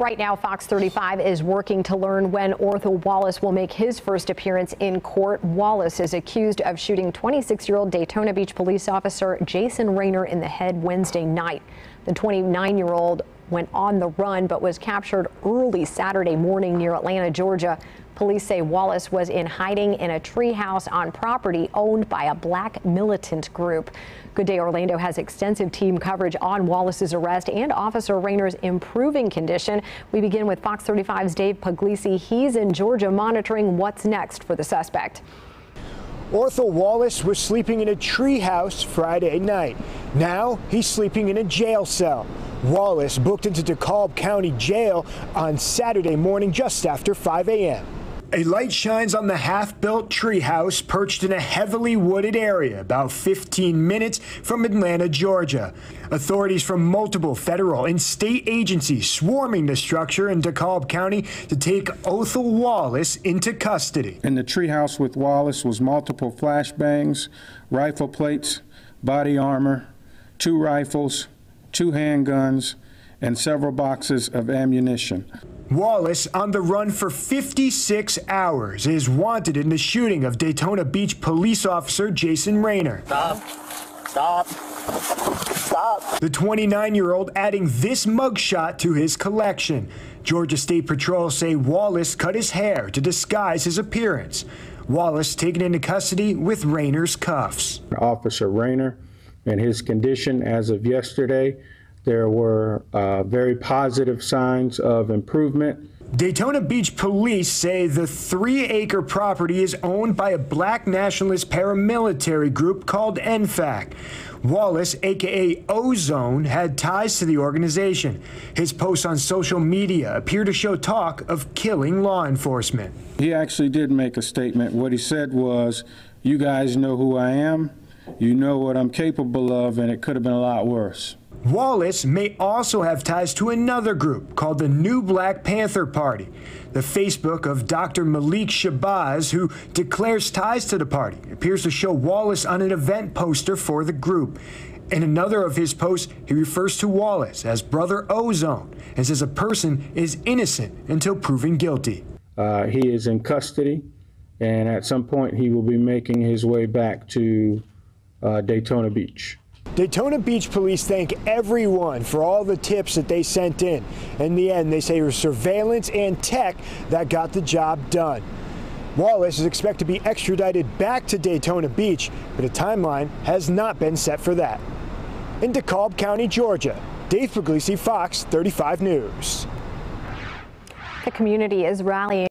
Right now, Fox 35 is working to learn when Othal Wallace will make his first appearance in court. Wallace is accused of shooting 26-year-old Daytona Beach police officer Jason Raynor in the head Wednesday night. The 29-year-old went on the run but was captured early Saturday morning near Atlanta, Georgia. Police say Wallace was in hiding in a treehouse on property owned by a black militant group. Good Day Orlando has extensive team coverage on Wallace's arrest and Officer Raynor's improving condition. We begin with Fox 35's Dave Puglisi. He's in Georgia monitoring what's next for the suspect. Othal Wallace was sleeping in a treehouse Friday night. Now he's sleeping in a jail cell. Wallace booked into DeKalb County Jail on Saturday morning just after 5 a.m. A light shines on the half-built treehouse perched in a heavily wooded area about 15 minutes from Atlanta, Georgia. Authorities from multiple federal and state agencies swarming the structure in DeKalb County to take Othal Wallace into custody. In the treehouse with Wallace was multiple flashbangs, rifle plates, body armor, two rifles, two handguns, and several boxes of ammunition. Wallace, on the run for 56 hours, is wanted in the shooting of Daytona Beach police officer Jason Raynor. Stop. Stop. Stop. The 29 year old adding this mugshot to his collection. Georgia State Patrol say Wallace cut his hair to disguise his appearance. Wallace taken into custody with Raynor's cuffs. Officer Raynor and his condition as of yesterday there were uh, very positive signs of improvement. Daytona Beach police say the three acre property is owned by a black nationalist paramilitary group called NFAC. Wallace, aka Ozone, had ties to the organization. His posts on social media appear to show talk of killing law enforcement. He actually did make a statement. What he said was, You guys know who I am, you know what I'm capable of, and it could have been a lot worse. Wallace may also have ties to another group called the New Black Panther Party. The Facebook of Dr. Malik Shabazz, who declares ties to the party, appears to show Wallace on an event poster for the group. In another of his posts, he refers to Wallace as Brother Ozone and says a person is innocent until proven guilty. Uh, he is in custody, and at some point, he will be making his way back to uh, Daytona Beach. Daytona Beach Police thank everyone for all the tips that they sent in. In the end, they say it was surveillance and tech that got the job done. Wallace is expected to be extradited back to Daytona Beach, but a timeline has not been set for that. In DeKalb County, Georgia, Dave Puglisi, Fox 35 News. The community is rallying.